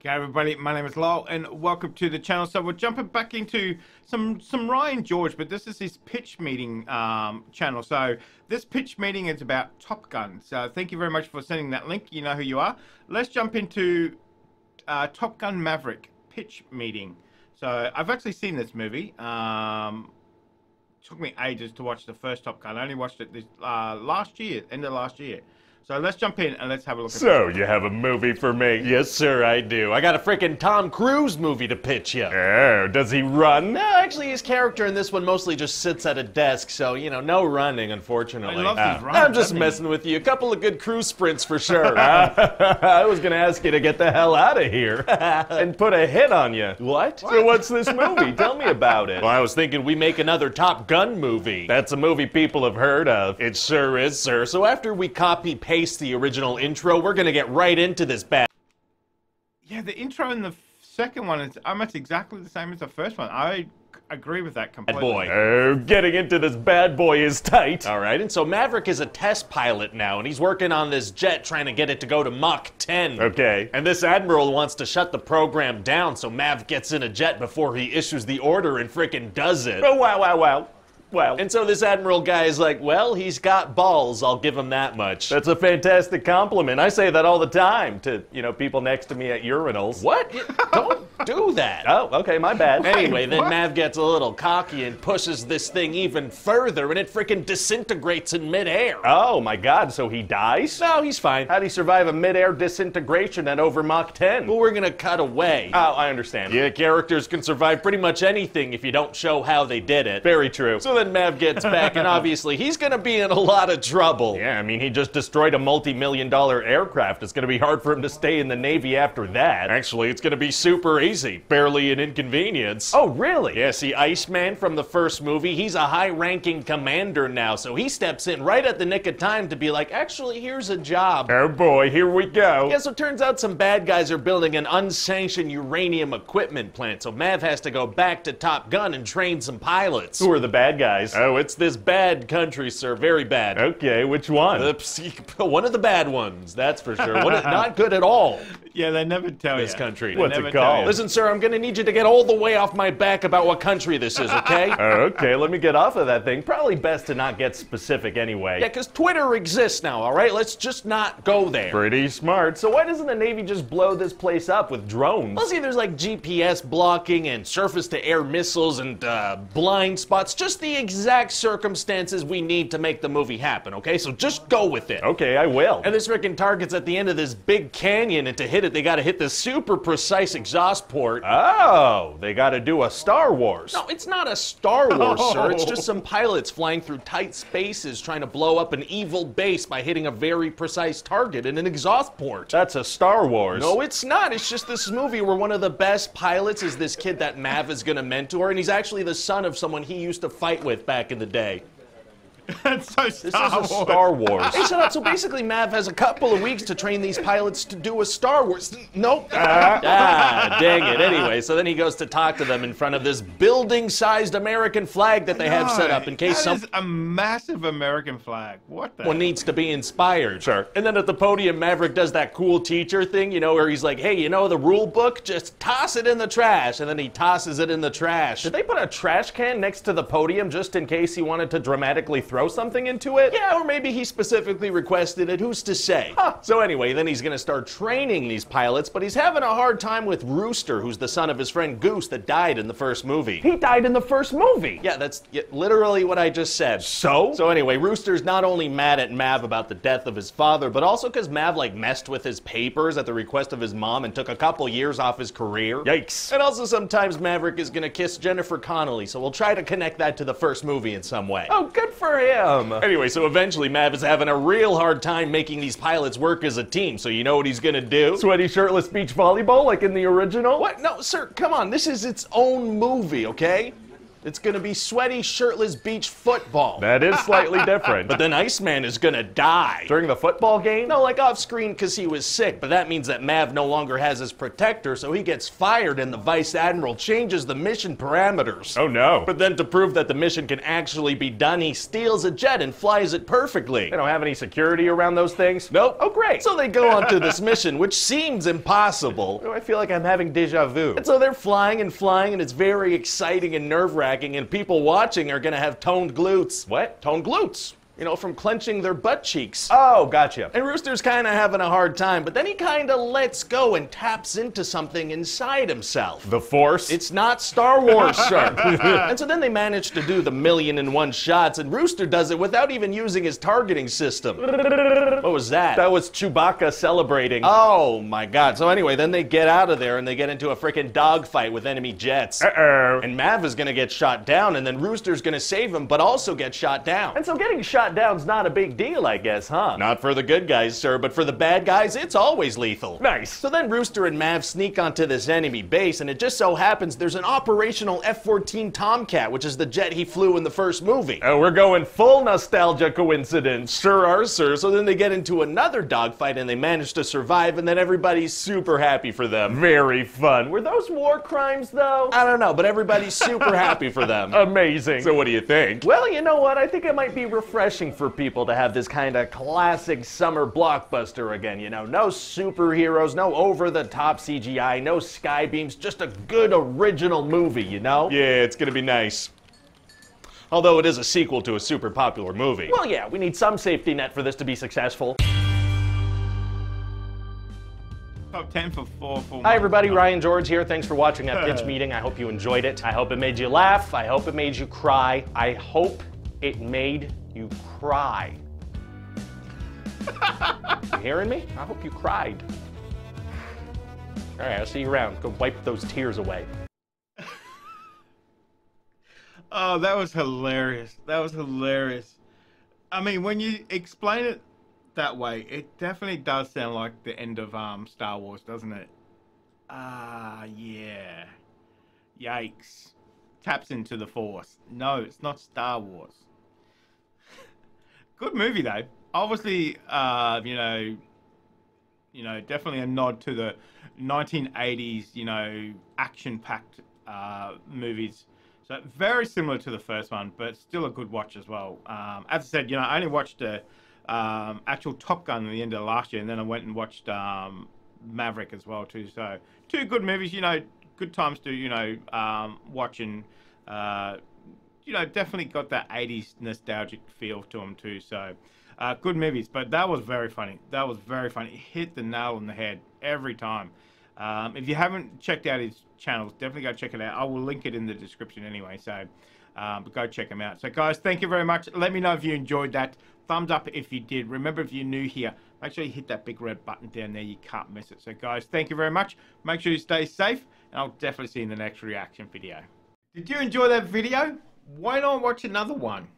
Okay, everybody, my name is Lowell, and welcome to the channel. So we're jumping back into some some Ryan George, but this is his pitch meeting um, channel. So this pitch meeting is about Top Gun. So thank you very much for sending that link. You know who you are. Let's jump into uh, Top Gun Maverick pitch meeting. So I've actually seen this movie. Um, took me ages to watch the first Top Gun. I only watched it this uh, last year, end of last year. So let's jump in and let's have a look. At So, you have a movie for me? Yes, sir, I do. I got a freaking Tom Cruise movie to pitch you. Oh, does he run? No, actually, his character in this one mostly just sits at a desk, so, you know, no running, unfortunately. I love Ah, his run, I'm just messing with you. A couple of good cruise sprints for sure. I was gonna ask you to get the hell out of here and put a hit on you. what? So, what's this movie? Tell me about it. Well, I was thinking we make another Top Gun movie. That's a movie people have heard of. It sure is, sir. So after we copy paste the original intro, we're gonna get right into this bad. Yeah, the intro in the second one is almost exactly the same as the first one. I agree with that completely. boy. Oh, getting into this bad boy is tight. All right, and so Maverick is a test pilot now, and he's working on this jet trying to get it to go to Mach 10. Okay. And this admiral wants to shut the program down, so Mav gets in a jet before he issues the order and frickin' does it. Oh, wow, wow, wow. Wow. And so this admiral guy is like, well, he's got balls, I'll give him that much. That's a fantastic compliment. I say that all the time to, you know, people next to me at urinals. what? Don't do that. Oh, okay, my bad. Anyway, then what? Mav gets a little cocky and pushes this thing even further, and it frickin' disintegrates in midair. Oh my god, so he dies? no, he's fine. How'd he survive a midair disintegration at over Mach 10? Well, we're gonna cut away. Oh, I understand. Yeah, characters can survive pretty much anything if you don't show how they did it. Very true. So then Mav gets back, and obviously he's gonna be in a lot of trouble. yeah, I mean, he just destroyed a multi million dollar aircraft. It's gonna be hard for him to stay in the Navy after that. Actually, it's gonna be super easy. Barely an inconvenience. Oh, really? Yeah, see, Iceman from the first movie, he's a high ranking commander now, so he steps in right at the nick of time to be like, actually, here's a job. Oh boy, here we go. Yeah, so it turns out some bad guys are building an unsanctioned uranium equipment plant, so Mav has to go back to Top Gun and train some pilots. Who are the bad guys? Oh, it's this bad country, sir. Very bad. Okay, which one? Oops, one of the bad ones, that's for sure. One of- not good at all, Yeah, they never tell this you. country. They What's it called? Listen, sir, I'm gonna need you to get all the way off my back about what country this is, okay? Oh, okay, let me get off of that thing. Probably best to not get specific anyway. yeah, because Twitter exists now, all right? Let's just not go there. Pretty smart. So why doesn't the Navy just blow this place up with drones? Well, see, there's like GPS blocking and surface to air missiles and uh, blind spots. Just the exact circumstances we need to make the movie happen, okay? So just go with it. Okay, I will. And this freaking target's at the end of this big canyon, and to hit it, they gotta hit this super precise exhaust port. Oh, they gotta do a Star Wars. no, it's not a Star Wars, sir. It's just some pilots flying through tight spaces trying to blow up an evil base by hitting a very precise target in an exhaust port. That's a Star Wars. No, it's not. It's just this movie where one of the best pilots is this kid that Mav is gonna mentor, and he's actually the son of someone he used to fight with back in the day. That's so this Star is a Star Wars. Hey, shut up. So basically, Mav has a couple of weeks to train these pilots to do a Star Wars. Nope. ah, dang it. Anyway, so then he goes to talk to them in front of this building-sized American flag that they have set up in case That some is a massive American flag. What the? one needs to be inspired. Sure. And then at the podium, Maverick does that cool teacher thing, you know, where he's like, hey, you know the rule book? Just toss it in the trash. And then he tosses it in the trash. Did they put a trash can next to the podium just in case he wanted to dramatically throw something into it? Yeah, or maybe he specifically requested it. Who's to say? So anyway, then he's gonna start training these pilots, but he's having a hard time with Rooster, who's the son of his friend Goose that died in the first movie. He died in the first movie. Yeah, that's literally what I just said. So? So anyway, Rooster's not only mad at Mav about the death of his father, but also because Mav like messed with his papers at the request of his mom and took a couple years off his career. Yikes. And also sometimes Maverick is gonna kiss Jennifer Connelly, so we'll try to connect that to the first movie in some way. Oh, good for him. Anyway, so eventually Mav is having a real hard time making these pilots work as a team. So you know what he's gonna do? Sweaty shirtless beach volleyball like in the original? What? No, sir, come on. This is its own movie, okay? It's gonna be sweaty, shirtless beach football. That is slightly different. but then Iceman is gonna die. during the football game? No, like off screen because he was sick, but that means that Mav no longer has his protector, so he gets fired and the Vice Admiral changes the mission parameters. Oh no. But then to prove that the mission can actually be done, he steals a jet and flies it perfectly. They don't have any security around those things? Nope. Oh, great. So they go on to this mission, which seems impossible. Oh, I feel like I'm having deja vu. And so they're flying and flying, and it's very exciting and nerve wracking, and people watching are gonna have toned glutes. What? Toned glutes. You know, from clenching their butt cheeks. Oh, gotcha. And Rooster's kind of having a hard time, but then he kind of lets go and taps into something inside himself. The Force? It's not Star Wars, sir. and so then they manage to do the million and one shots, and Rooster does it without even using his targeting system. What was that? that was Chewbacca celebrating. Oh my god. So anyway, then they get out of there and they get into a freaking dogfight with enemy jets. Uh-oh. And Mav is gonna get shot down, and then Rooster's gonna save him, but also get shot down. And so getting shot down's not a big deal, I guess, huh? Not for the good guys, sir, but for the bad guys, it's always lethal. Nice. So then Rooster and Mav sneak onto this enemy base, and it just so happens there's an operational F 14 Tomcat, which is the jet he flew in the first movie. Oh, we're going full nostalgia coincidence. Sure are, sir. So then they get into another dogfight and they manage to survive, and then everybody's super happy for them. Very fun. Were those war crimes, though? I don't know, but everybody's super happy for them. Amazing. So what do you think? well, you know what? I think it might be refreshing for people to have this kind of classic summer blockbuster again. You know, no superheroes, no over the top CGI, no sky beams, just a good original movie, you know? Yeah, it's gonna be nice. Although it is a sequel to a super popular movie. Well, yeah, we need some safety net for this to be successful. Top 10 for four full Hi, months. everybody. Ryan George here. Thanks for watching that pitch meeting. I hope you enjoyed it. I hope it made you laugh. I hope it made you cry. I hope it made you cry. you hearing me? I hope you cried. All right, I'll see you around. Go wipe those tears away. Oh, that was hilarious. That was hilarious. I mean, when you explain it that way, it definitely does sound like the end of um Star Wars, doesn't it? Ah, yeah. Yikes. Taps into the Force. No, it's not Star Wars. Good movie though. Obviously, uh, you know, you know, definitely a nod to the 1980s, you know, action-packed uh, movies. So very similar to the first one, but still a good watch as well. Um, as I said, you know, I only watched the um, actual Top Gun at the end of last year, and then I went and watched um, Maverick as well too. So two good movies, you know, good times to you know um, watch and uh, you know definitely got that 80s nostalgic feel to them too. So uh, good movies, but that was very funny. That was very funny. It hit the nail on the head every time. Um, if you haven't checked out his channels, definitely go check it out. I will link it in the description anyway, so um, go check him out. So, guys, thank you very much. Let me know if you enjoyed that. Thumbs up if you did. Remember, if you're new here, make sure you hit that big red button down there. You can't miss it. So, guys, thank you very much. Make sure you stay safe, and I'll definitely see you in the next reaction video. Did you enjoy that video? Why not watch another one?